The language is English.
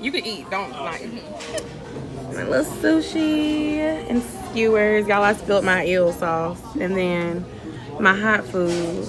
You can eat, don't like. My little sushi and skewers. Y'all, I spilled my eel sauce. And then my hot food.